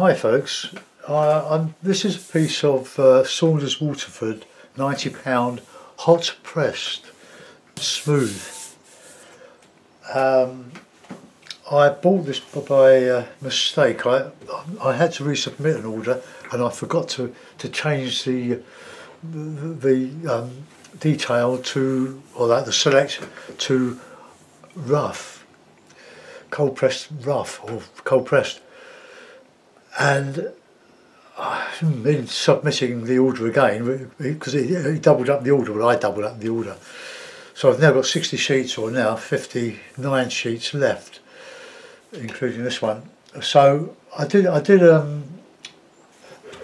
Hi folks, uh, this is a piece of uh, Saunders Waterford 90 pound hot pressed smooth. Um, I bought this by uh, mistake. I I had to resubmit an order and I forgot to, to change the the, the um, detail to or that the select to rough, cold pressed rough or cold pressed and I've been submitting the order again because he, doubled up the order, but I doubled up the order. So I've now got 60 sheets or now 59 sheets left, including this one. So I did I did um,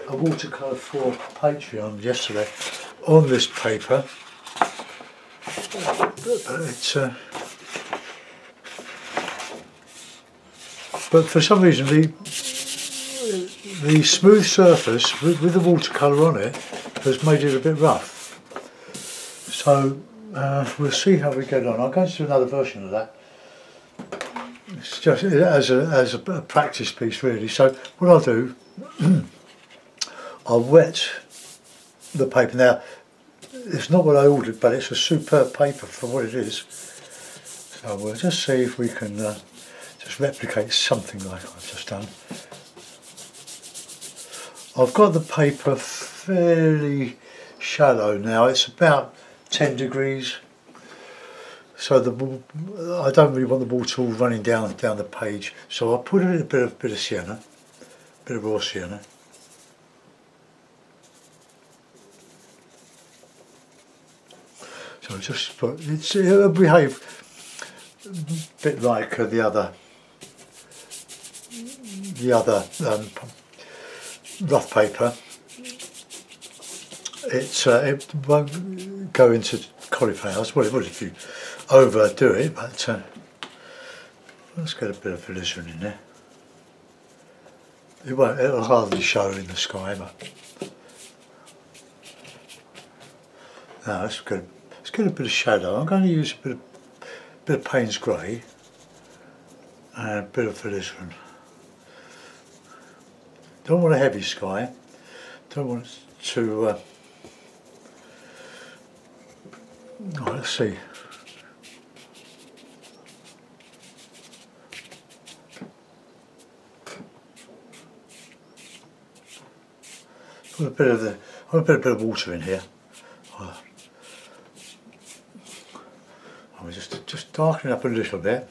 a watercolour for Patreon yesterday on this paper. It's uh, but for some reason the the smooth surface with, with the watercolour on it has made it a bit rough. So uh, we'll see how we get on. I'll go into another version of that. It's just as a, as a practice piece really. So what I'll do, I'll wet the paper. Now it's not what I ordered but it's a superb paper for what it is. So we'll just see if we can uh, just replicate something like I've just done. I've got the paper fairly shallow now. It's about 10 degrees. So the I don't really want the water all running down down the page. So I'll put in a bit of bit of sienna, bit of raw sienna. So just put it's it'll behave a bit like the other the other um, rough paper. It's uh, it won't go into cauliflowers. Well it would if you overdo it but uh, let's get a bit of alizarin in there. It won't it'll hardly show in the sky but. Now let's get, let's get a bit of shadow. I'm going to use a bit of, bit of Payne's grey and a bit of alizarin don't want a heavy sky. Don't want to. Uh, oh, let's see. Put a bit of the. I want to put a bit of water in here. Oh. Just just darken up a little bit.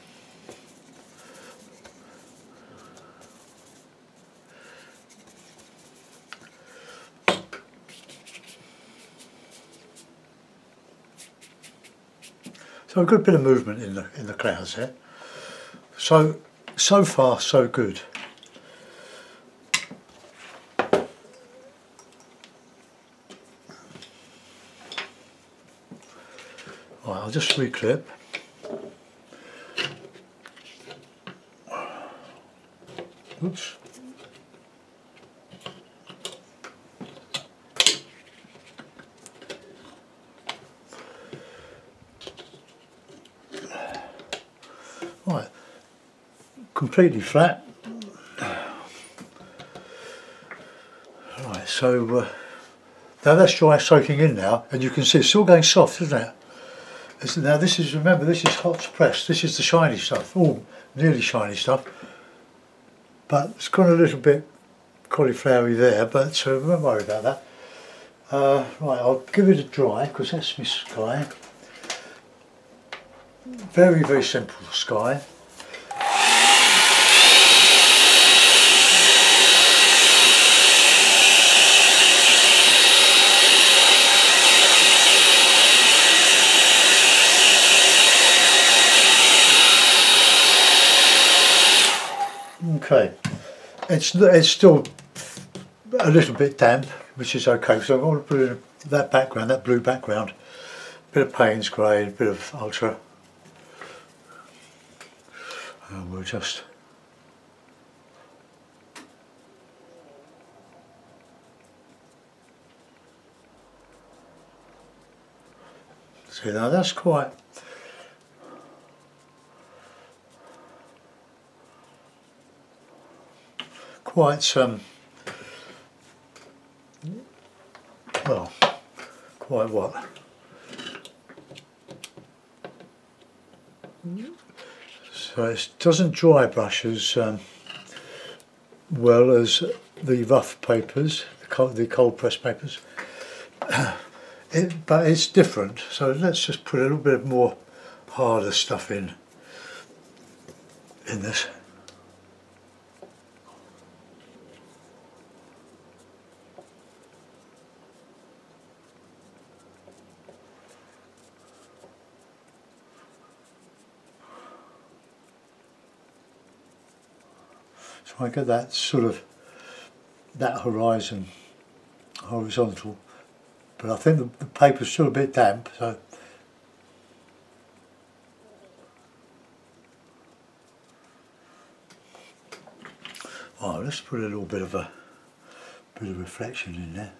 So a good bit of movement in the in the clouds here. So so far so good. Right, I'll just reclip. Oops. Completely flat. Right, so uh, now that's dry soaking in now, and you can see it's still going soft, isn't it? now this is, remember, this is hot pressed. This is the shiny stuff, all nearly shiny stuff. But it's gone a little bit cauliflowery there, but uh, don't worry about that. Uh, right, I'll give it a dry, because that's my sky very very simple sky okay. It's it's still a little bit damp which is okay. So I'm going to put in that background that blue background. A bit of Payne's grey a bit of ultra. And we'll just see now that's quite quite um, well, quite what? So it doesn't dry brush as um, well as the rough papers, the cold, the cold press papers. It, but it's different, so let's just put a little bit more harder stuff in in this. I get that sort of that horizon horizontal but I think the, the paper's still a bit damp so. Oh let's put a little bit of a bit of reflection in there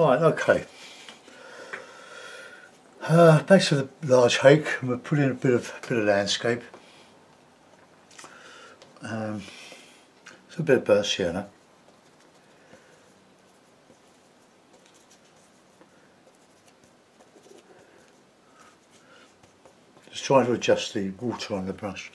Right, okay. Uh, back to the large hake, and we're putting a bit of bit of landscape. Um, it's a bit of burnt sienna. Just trying to adjust the water on the brush.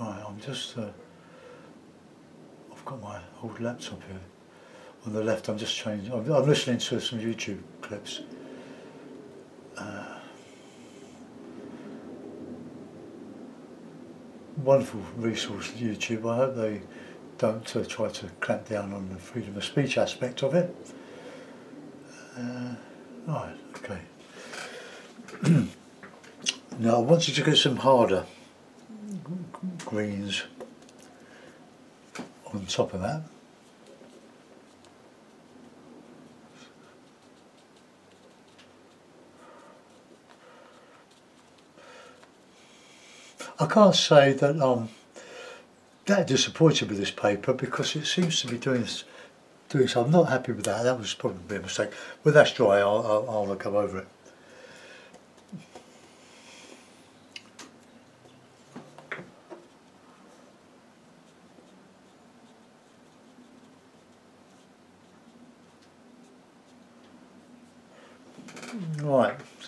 Right, I'm just, uh, I've got my old laptop here. On the left, I'm just changing, I'm, I'm listening to some YouTube clips. Uh, wonderful resource, YouTube. I hope they don't uh, try to clamp down on the freedom of speech aspect of it. Uh, right, okay. now I want you to get some harder greens on top of that. I can't say that I'm um, that disappointed with this paper because it seems to be doing doing so. I'm not happy with that. That was probably a mistake. When that's dry, I'll, I'll, I'll come over it.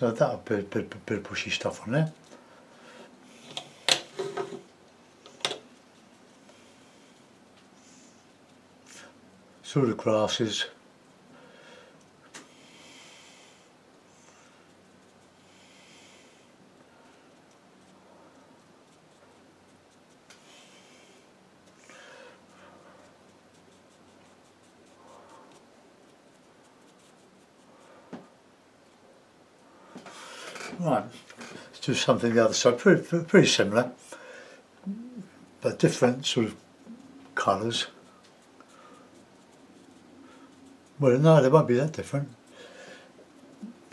So that'll be a bit, bit, bit pushy stuff on there. So the grasses. Something the other side, pretty, pretty similar, but different sort of colours. Well, no, they won't be that different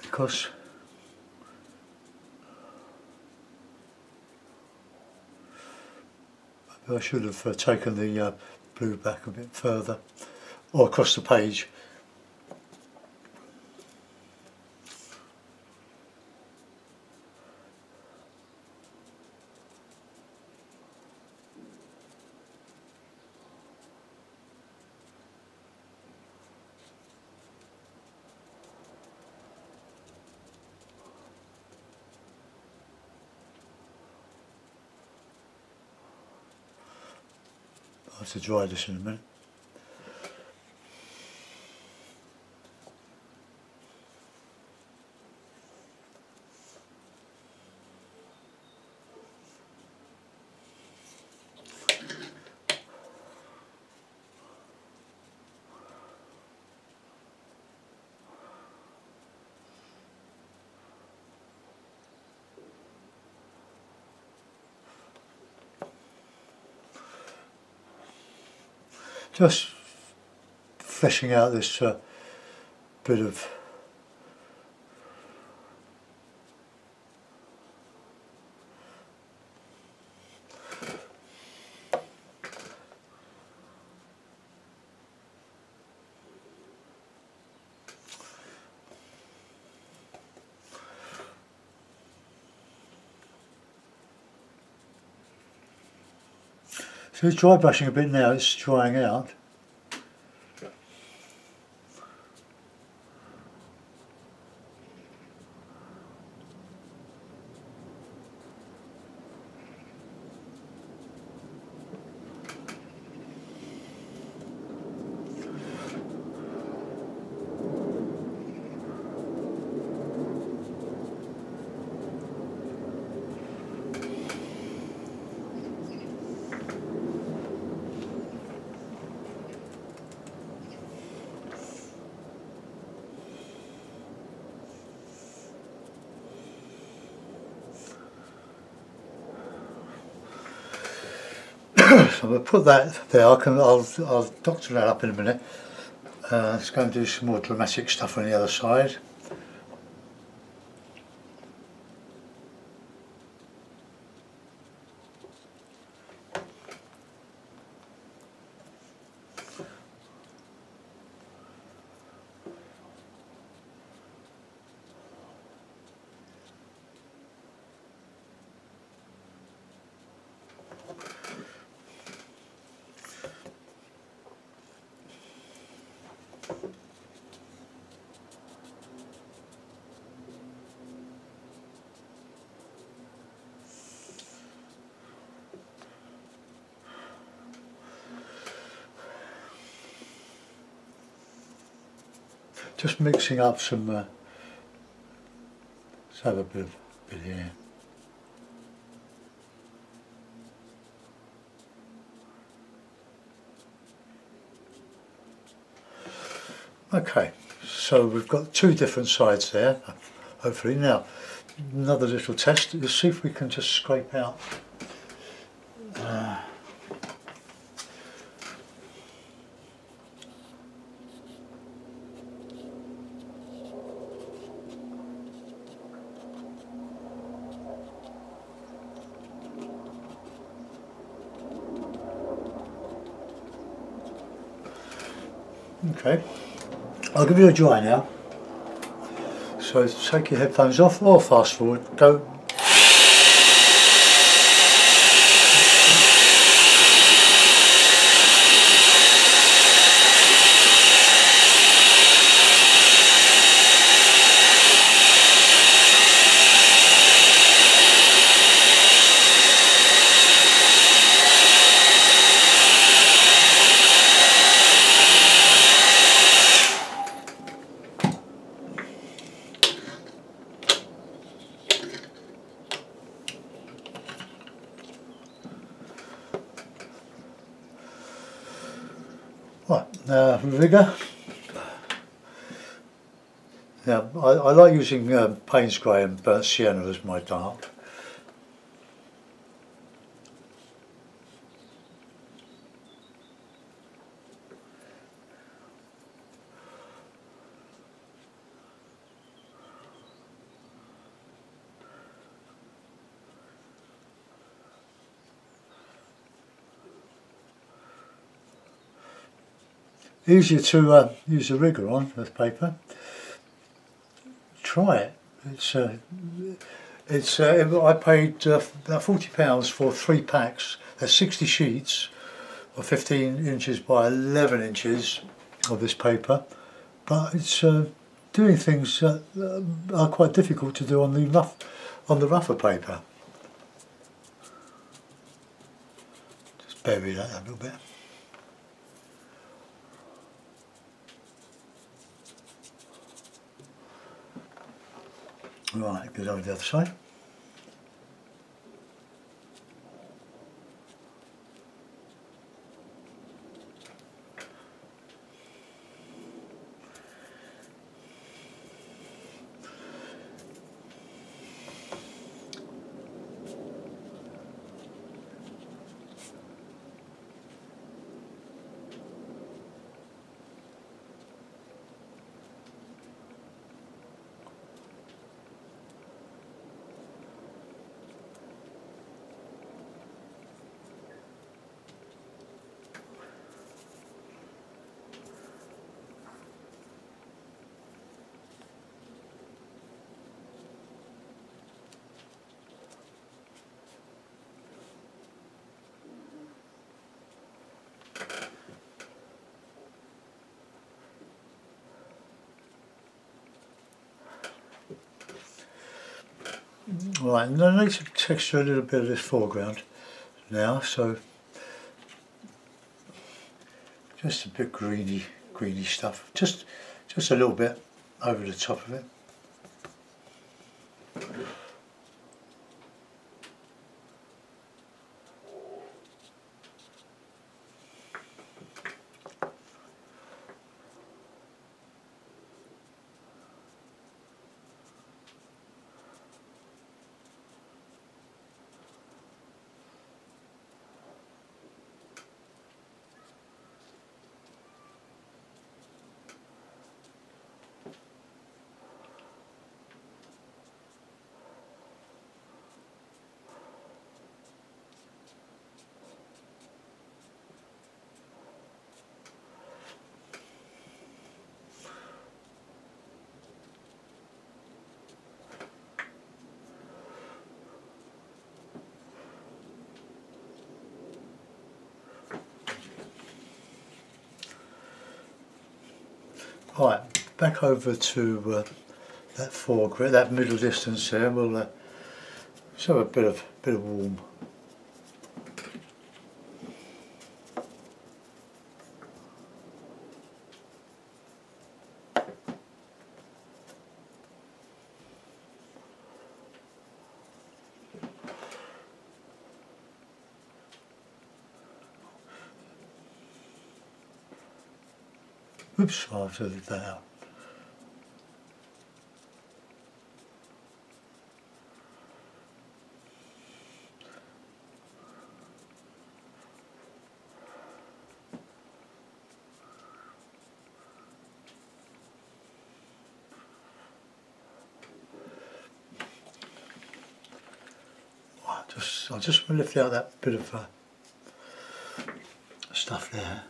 because I should have uh, taken the uh, blue back a bit further or across the page I'll have to just fleshing out this uh, bit of So it's dry brushing a bit now, it's drying out. So to put that there. I can, I'll, I'll doctor that up in a minute. Uh, let's go and do some more dramatic stuff on the other side. Just mixing up some. Uh, let's have a bit of bit here. Okay, so we've got two different sides there, hopefully. Now, another little test, let's see if we can just scrape out Okay, I'll give you a dry now. So take your headphones off or fast forward, go Right, uh, rigger. Now, I, I like using um, Payne's Grey and Burnt Sienna as my dark. Easier to uh, use a rigger on with paper. Try it. It's uh, it's uh, I paid uh, about forty pounds for three packs. There's sixty sheets of fifteen inches by eleven inches of this paper, but it's uh, doing things that are quite difficult to do on the rough on the rougher paper. Just bury that a little bit. Right, goes over the other. Right, and I need to texture a little bit of this foreground now, so just a bit greeny, greeny stuff. Just, just a little bit over the top of it. Right, back over to uh, that foreground, that middle distance there. We'll uh, show a bit of bit of warm. I just, I just want to lift out that bit of uh, stuff there.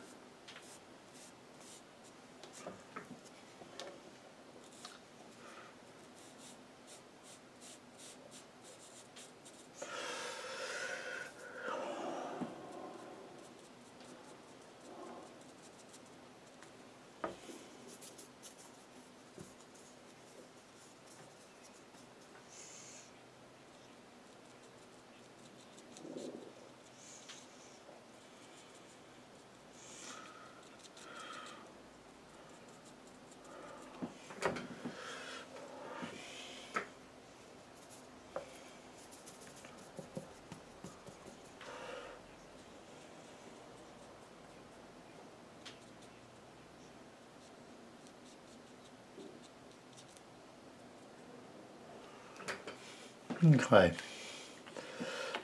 Okay.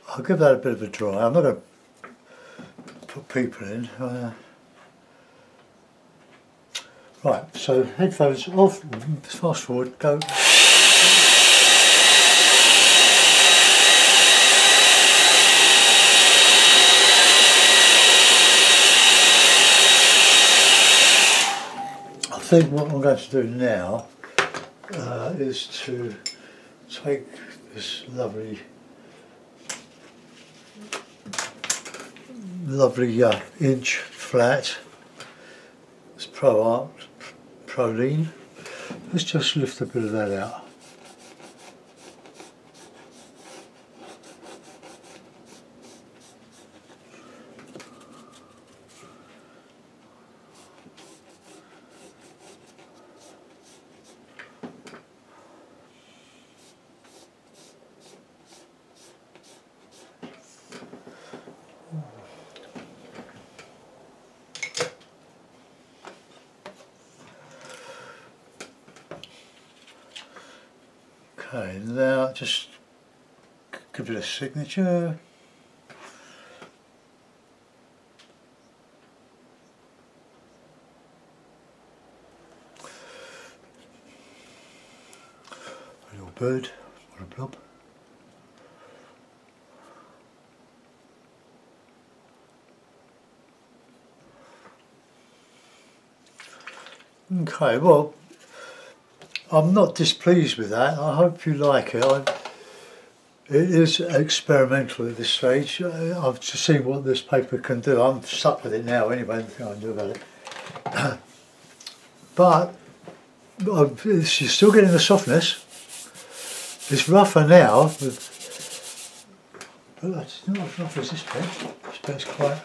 I'll give that a bit of a dry. I'm not going to put people in. Uh, right, so headphones off, fast forward, go. I think what I'm going to do now uh, is to take this lovely lovely uh, inch flat. It's Pro Art Prolene let's just lift a bit of that out Okay, now just give it a signature. A little bird, what a blob. Okay, well, I'm not displeased with that. I hope you like it. I, it is experimental at this stage. I- I've just seen what this paper can do. I'm stuck with it now anyway, nothing I can do about it. but uh, it's- you're still getting the softness. It's rougher now, but it's not as rough as this pen. This bit's quite.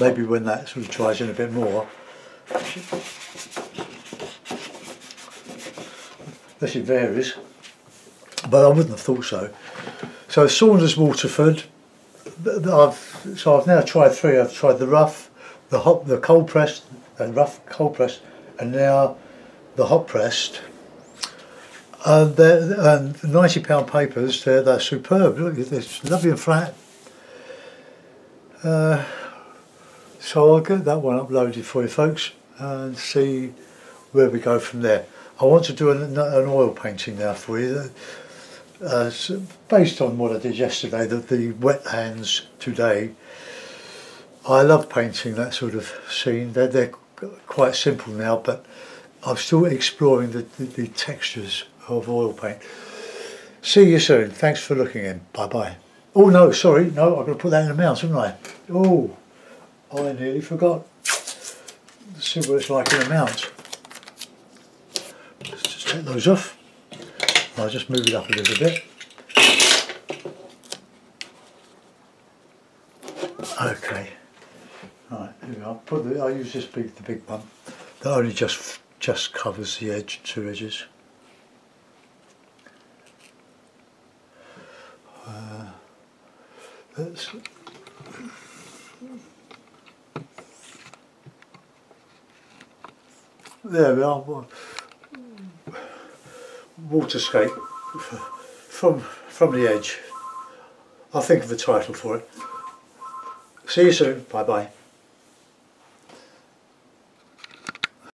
Maybe when that sort of dries in a bit more. This it varies, but I wouldn't have thought so. So Saunders Waterford, I've so I've now tried three. I've tried the rough, the hot, the cold pressed, and rough cold pressed, and now the hot pressed. And they're and ninety pound papers. They're they're superb. Look, it's lovely and flat. Uh, so I'll get that one uploaded for you folks and see where we go from there. I want to do an, an oil painting now for you. Uh, based on what I did yesterday, the, the wetlands today. I love painting that sort of scene. They're, they're quite simple now, but I'm still exploring the, the, the textures of oil paint. See you soon. Thanks for looking in. Bye bye. Oh no, sorry, no, I've got to put that in the mouth, haven't I? Oh, Oh, I nearly forgot. See what it's like in a mount. Let's just take those off. I'll just move it up a little bit. Okay. Right, here we are. Put the, I'll use this big, the big one. That only just just covers the edge, two edges. Uh, that's there we are. wa- Waterscape from from the edge. I'll think of a title for it. See you soon. Bye bye.